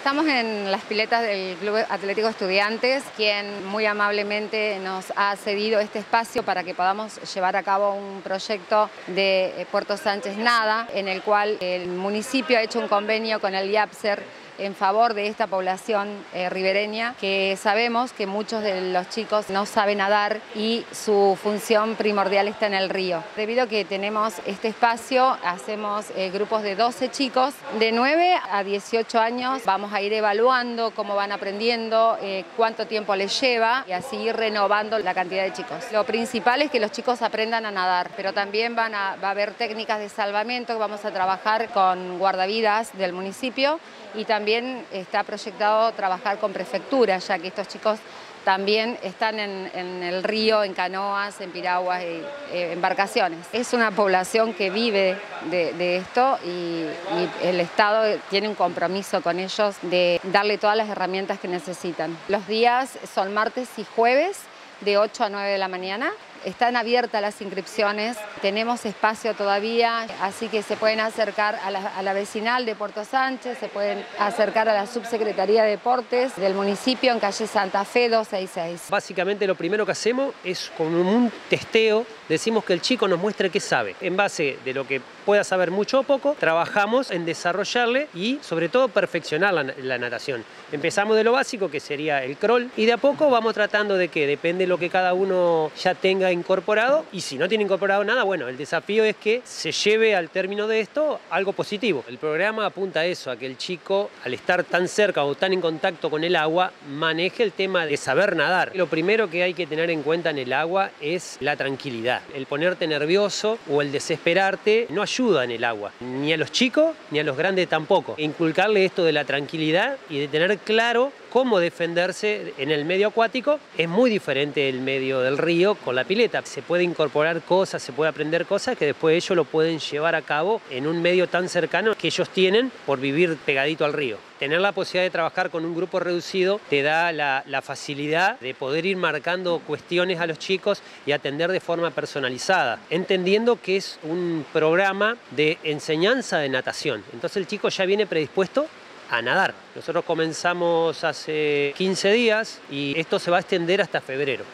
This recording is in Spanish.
Estamos en las piletas del Club Atlético Estudiantes, quien muy amablemente nos ha cedido este espacio para que podamos llevar a cabo un proyecto de Puerto Sánchez Nada, en el cual el municipio ha hecho un convenio con el IAPSER en favor de esta población eh, ribereña, que sabemos que muchos de los chicos no saben nadar y su función primordial está en el río. Debido a que tenemos este espacio, hacemos eh, grupos de 12 chicos, de 9 a 18 años, vamos a ir evaluando cómo van aprendiendo, eh, cuánto tiempo les lleva y así ir renovando la cantidad de chicos. Lo principal es que los chicos aprendan a nadar, pero también van a, va a haber técnicas de salvamento que vamos a trabajar con guardavidas del municipio y también está proyectado trabajar con prefectura, ya que estos chicos también están en, el río, en canoas, en piraguas y eh, embarcaciones. Es una población que vive de, esto y, el Estado tiene un compromiso con ellos de darle todas las herramientas que necesitan. Los días son martes y jueves de 8 a 9 de la mañana están abiertas las inscripciones, tenemos espacio todavía, así que se pueden acercar a la, vecinal de Puerto Sánchez, se pueden acercar a la Subsecretaría de Deportes del municipio en calle Santa Fe 266. Básicamente lo primero que hacemos es con un testeo, decimos que el chico nos muestre qué sabe. En base de lo que pueda saber mucho o poco, trabajamos en desarrollarle y sobre todo perfeccionar la, la natación. Empezamos de lo básico, que sería el crawl, y de a poco vamos tratando de que depende de lo que cada uno ya tenga incorporado y si no tiene incorporado nada, bueno, el desafío es que se lleve al término de esto algo positivo. El programa apunta a eso, a que el chico, al estar tan cerca o tan en contacto con el agua, maneje el tema de saber nadar. Lo primero que hay que tener en cuenta en el agua es la tranquilidad. El ponerte nervioso o el desesperarte no ayuda en el agua, ni a los chicos ni a los grandes tampoco. Inculcarle esto de la tranquilidad y de tener claro cómo defenderse en el medio acuático es muy diferente del medio del río con la pileta. Se puede incorporar cosas, se puede aprender cosas que después ellos lo pueden llevar a cabo en un medio tan cercano que ellos tienen por vivir pegadito al río. Tener la posibilidad de trabajar con un grupo reducido te da la, facilidad de poder ir marcando cuestiones a los chicos y atender de forma personalizada, entendiendo que es un programa de enseñanza de natación. Entonces el chico ya viene predispuesto a nadar. Nosotros comenzamos hace 15 días y esto se va a extender hasta febrero.